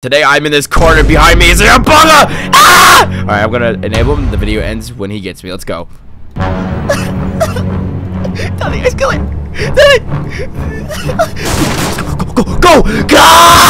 Today I'm in this corner behind me is Obunga! Ah! Alright, I'm gonna enable him. The video ends when he gets me. Let's go. Tell the kill it. Go, go, go! Go!